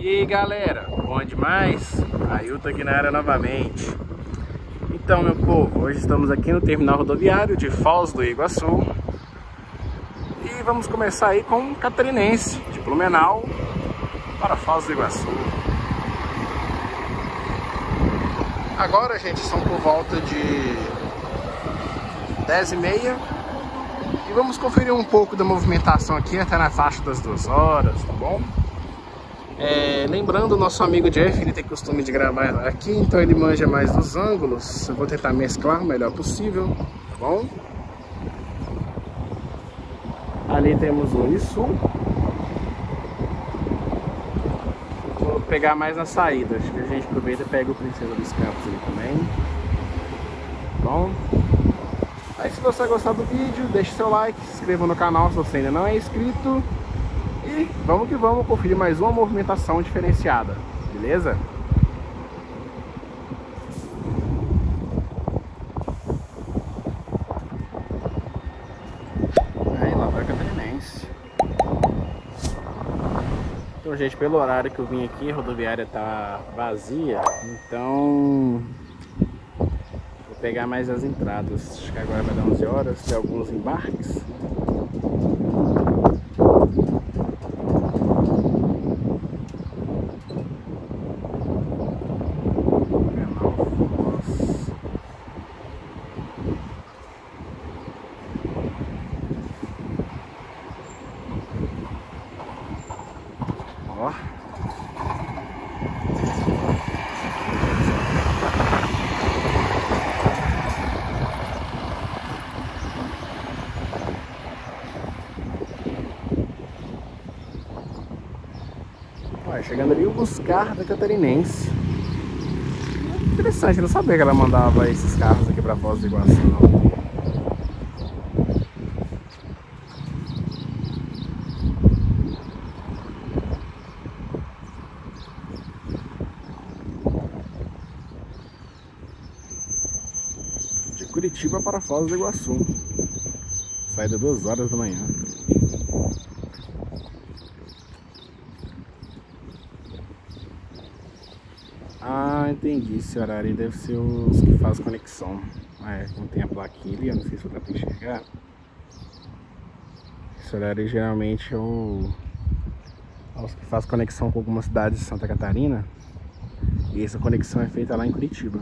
E aí galera, bom demais? Ailton aqui na área novamente. Então meu povo, hoje estamos aqui no terminal rodoviário de Foz do Iguaçu. E vamos começar aí com um catarinense de Blumenau para Foz do Iguaçu. Agora gente, são por volta de 10 e meia. E vamos conferir um pouco da movimentação aqui até na faixa das duas horas, tá bom? É, lembrando, o nosso amigo Jeff, ele tem costume de gravar aqui, então ele manja mais dos ângulos. Eu vou tentar mesclar o melhor possível, tá bom? Ali temos o Unisul. Vou pegar mais na saída, acho que a gente aproveita e pega o Princesa dos Campos ali também. Tá bom? Aí se você gostar do vídeo, deixe seu like, se inscreva no canal se você ainda não é inscrito. Vamos que vamos conferir mais uma movimentação diferenciada, beleza? Aí vai Catarinense. Então gente, pelo horário que eu vim aqui, a rodoviária tá vazia, então pegar mais as entradas. Acho que agora vai dar 11 horas, tem alguns embarques. Chegando ali o Buscar da Catarinense. Interessante, não sabia que ela mandava esses carros aqui pra Foz do Iguaçu, não. De Curitiba para Foz do Iguaçu. Saída duas horas da manhã. Ah, entendi. Esse horário deve ser os que fazem conexão. É, com tem a plaquinha eu não sei se dá pra enxergar. Esse horário geralmente é o... É os que fazem conexão com algumas cidades de Santa Catarina. E essa conexão é feita lá em Curitiba.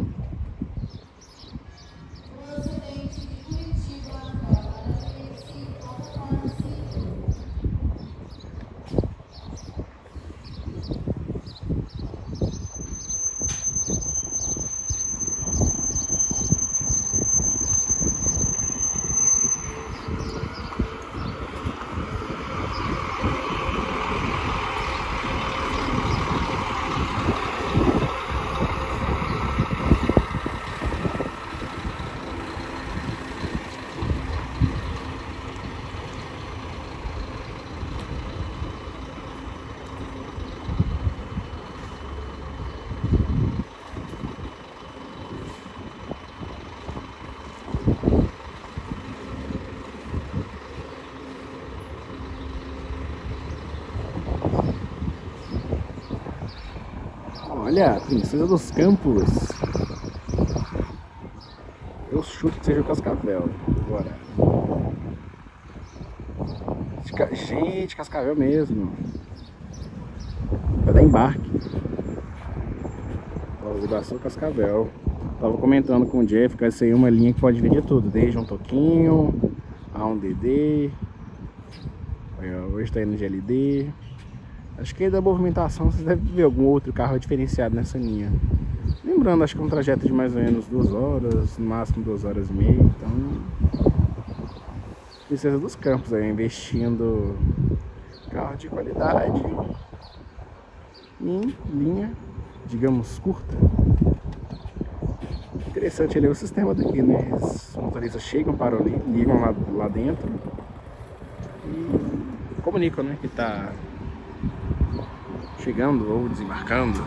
Olha, Princesa dos Campos. Eu chuto que seja o Cascavel. Gente, Cascavel mesmo. Vai dar embarque. Iguaçu Cascavel. Tava comentando com o Jeff que vai ser uma linha que pode vir de tudo, desde um toquinho a um DD. Hoje tá indo de LD. Acho que da movimentação vocês devem ver algum outro carro diferenciado nessa linha. Lembrando, acho que é um trajeto de mais ou menos duas horas, no máximo duas horas e meia. Então, Princesa dos Campos aí, investindo carro de qualidade em linha, digamos, curta. Interessante ali o sistema daqui, né? Os motoristas chegam, param ali, ligam lá, lá dentro e comunicam, né? Que tá chegando ou desembarcando.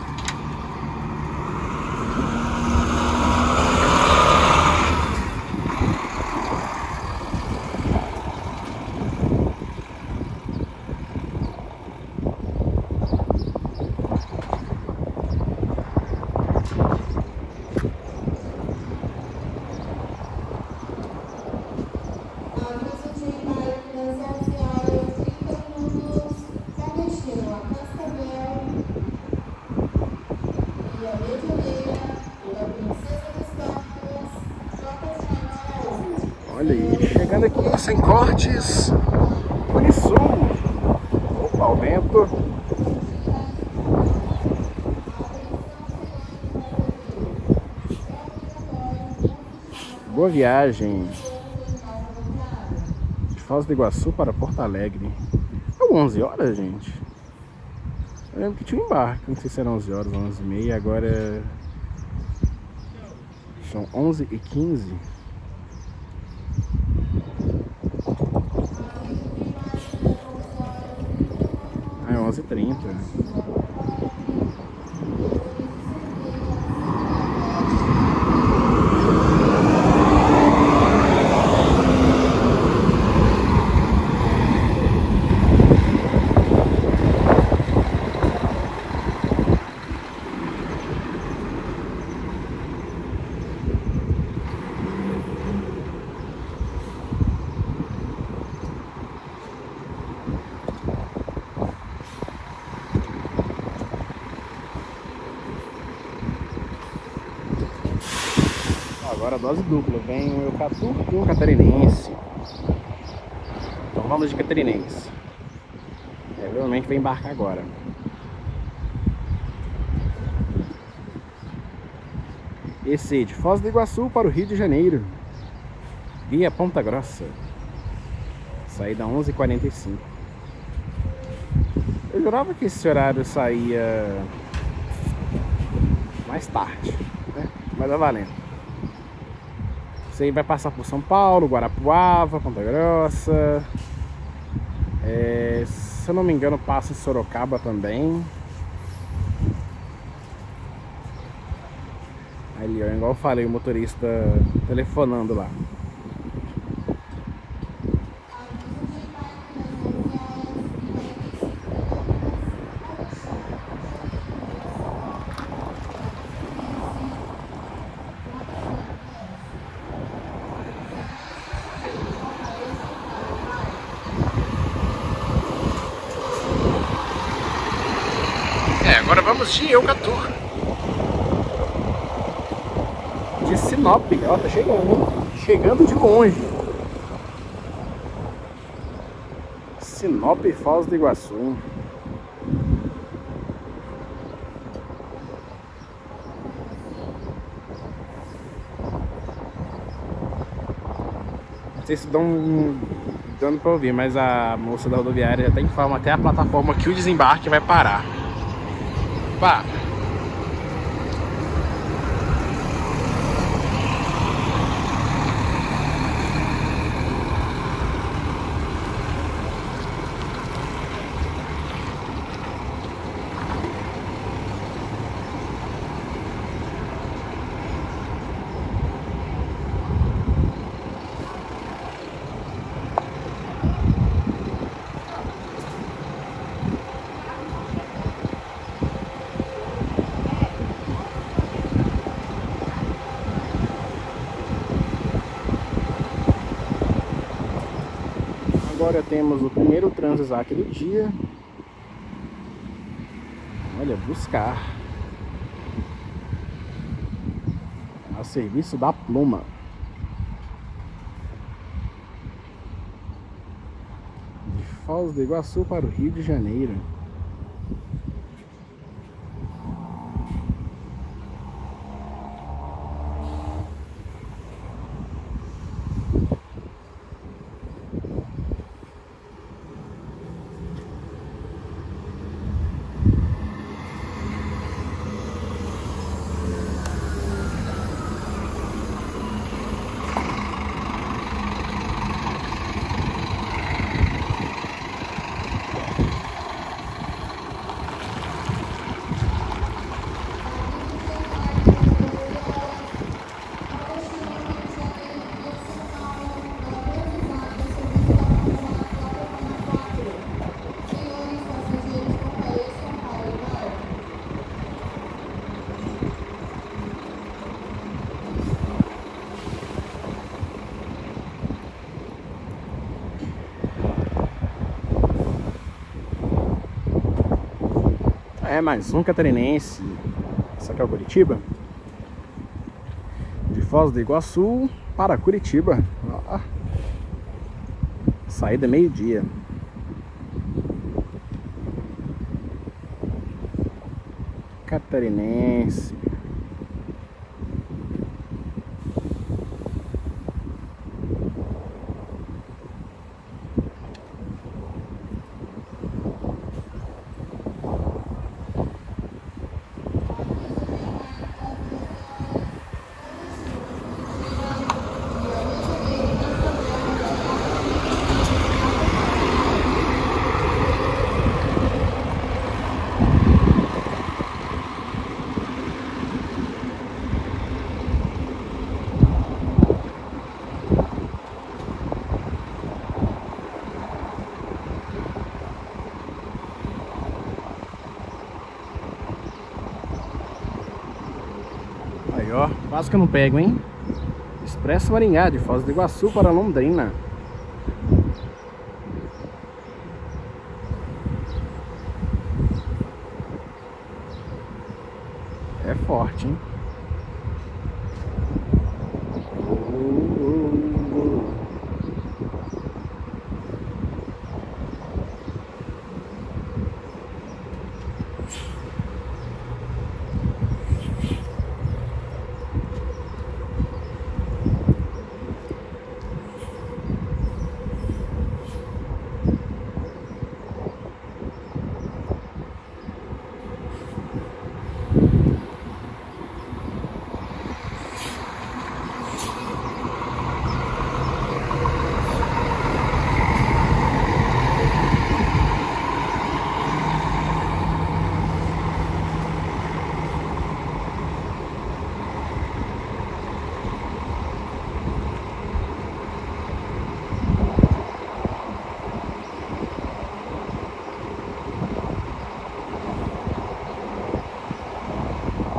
pela Cascavel, Via Medianeira, pela Princesa dos Campos, Jota Maior Olha aí, chegando aqui sem cortes, Unisul. Opa, o vento. Boa viagem. De Foz do Iguaçu para Porto Alegre. É 11 horas, gente. Eu lembro que tinha um embarque, não sei se eram 11 horas, 11 e meia, agora são 11 e 15. Ah, é 11h30. Agora dose dupla. Vem o Eucatu e o Catarinense. Vamos de Catarinense. É, provavelmente vai embarcar agora. Esse de Foz do Iguaçu para o Rio de Janeiro. Via Ponta Grossa. Saída 11h45. Eu jurava que esse horário saía mais tarde, né? Mas é valendo. Você vai passar por São Paulo, Guarapuava, Ponta Grossa. É, se eu não me engano, passa em Sorocaba também. Ali, ó, igual eu falei, o motorista telefonando lá. Agora vamos de Eucatu. De Sinop, ó, tá chegando. Chegando de longe. Sinop e Foz do Iguaçu. Não sei se dão dando pra ouvir, mas a moça da rodoviária já tá informa até a plataforma que o desembarque vai parar. Pá. Agora temos o primeiro Transat do dia. Olha, buscar. A serviço da Pluma. De Foz do Iguaçu para o Rio de Janeiro. É mais um catarinense. Isso aqui é o Curitiba. De Foz do Iguaçu para Curitiba. Ó. Saída meio-dia. Catarinense. Aí, ó. Quase que eu não pego, hein? Expresso Maringá, de Foz do Iguaçu para Londrina. É forte, hein?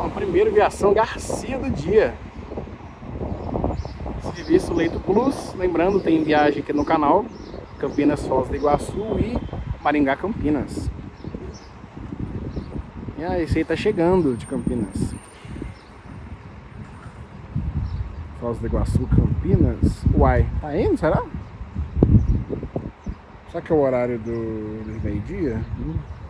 Ó, Primeiro viação Garcia do dia. Serviço Leito Plus. Lembrando, tem viagem aqui no canal. Campinas Foz do Iguaçu e Maringá Campinas. E aí, esse aí tá chegando de Campinas. Foz do Iguaçu, Campinas. Uai, tá indo, será? Será que é o horário do, meio-dia? Hum.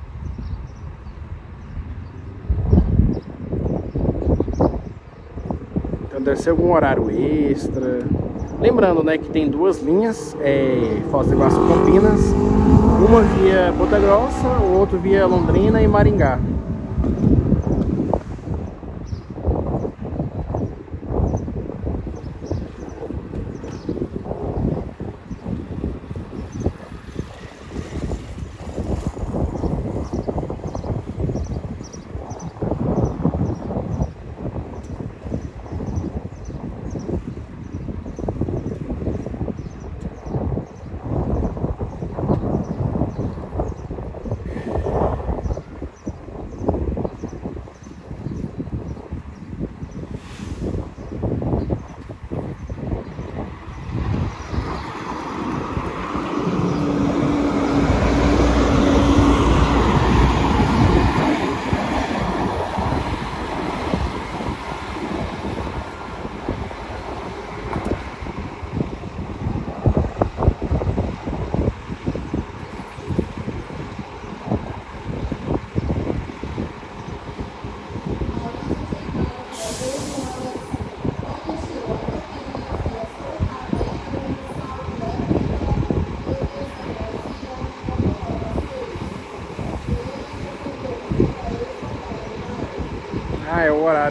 Deve ser algum horário extra. Lembrando, né, que tem duas linhas, é, Foz do Iguaçu Campinas, uma via Ponta Grossa, o outro via Londrina e Maringá.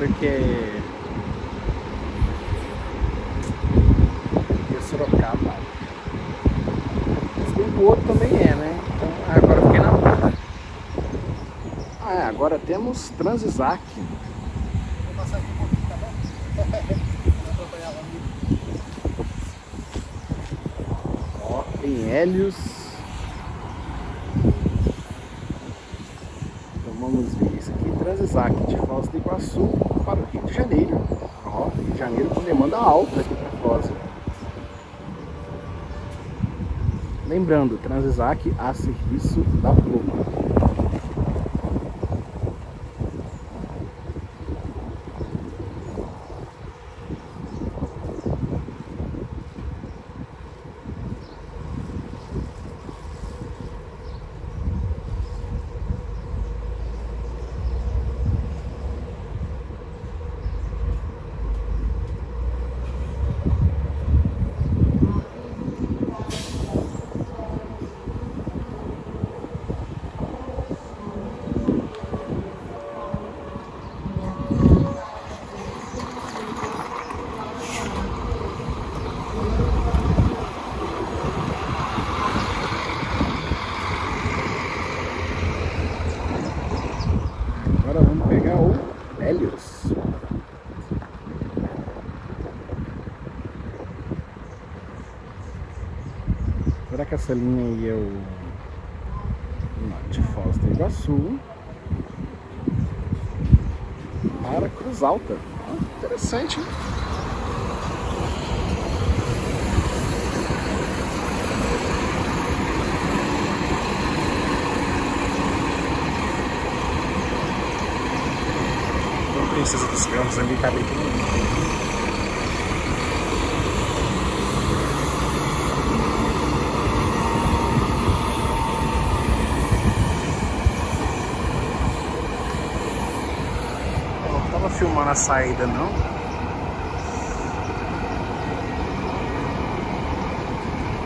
O horário que é. que é Sorocaba. Se o outro também é, né? Então, agora fiquei na dúvida. Ah, é, agora temos Transisac. Vou passar aqui um pouquinho, tá bom? Ó, em Hélios. Então vamos ver isso aqui. Transisac de do Iguaçu de Janeiro. Ó, Rio de Janeiro com demanda alta aqui para Foz. Lembrando, Transisac a serviço da Pluma. Deus. Será que essa linha aí é o Norte Foz do Iguaçu? Para Cruz Alta. Ah, interessante, hein? Princesa dos Campos ali, cabe todo mundo. Eu não tava filmando a saída não.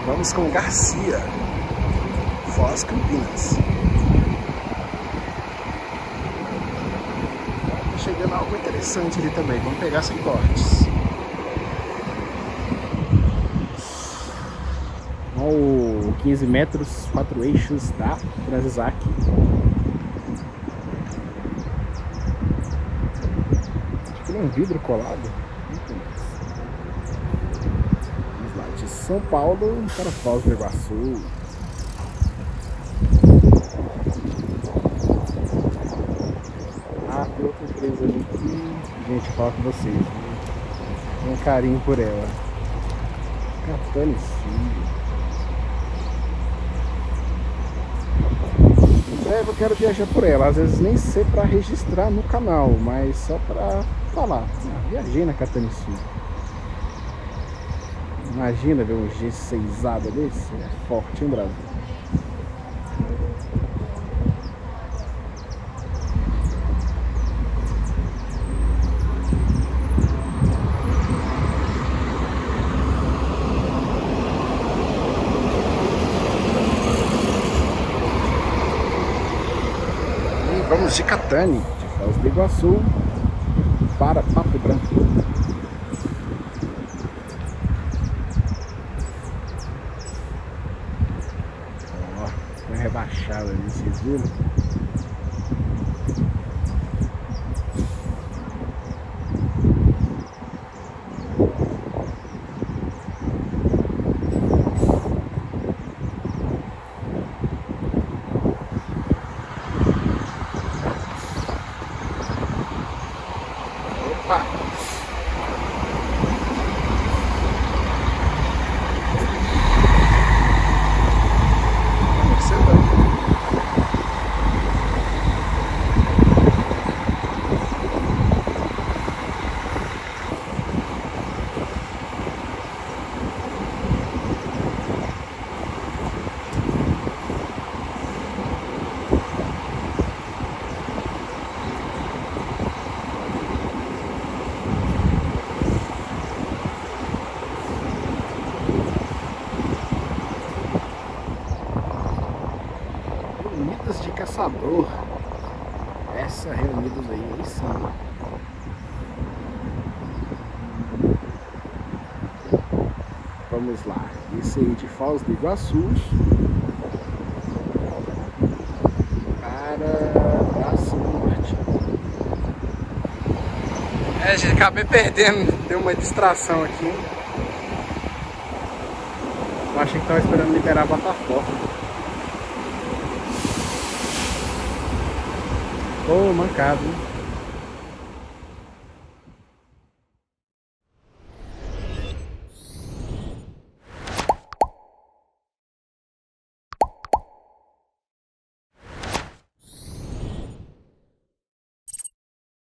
Vamos com Garcia, Foz Campinas. Tá chegando algo interessante ali também. Vamos pegar sem cortes. O 15 metros, 4 eixos da Transzac. É um vidro colado. Vamos lá, de São Paulo para Foz do Iguaçu. Ah, tem outra empresa ali que, gente, fala com vocês. Né? Tem um carinho por ela. Catane Sul. Eu quero viajar por ela. Às vezes nem sei pra registrar no canal, mas só pra falar. Ah, viajei na Catane Sul. Imagina ver um G6 desse. É forte, hein, Brasil? E vamos de de Foz do Iguaçu, para Pato Branco. Ó, foi rebaixado ali, vocês viram? Opa! Como que você tá? Reunidas de caçador. Essa reunidas aí, aí sim. Vamos de Foz do Iguaçu. Para Braço Norte. É, gente, acabei perdendo. Deu uma distração aqui. Eu achei que tava esperando liberar a Botafogo. Ô, mancado, hein?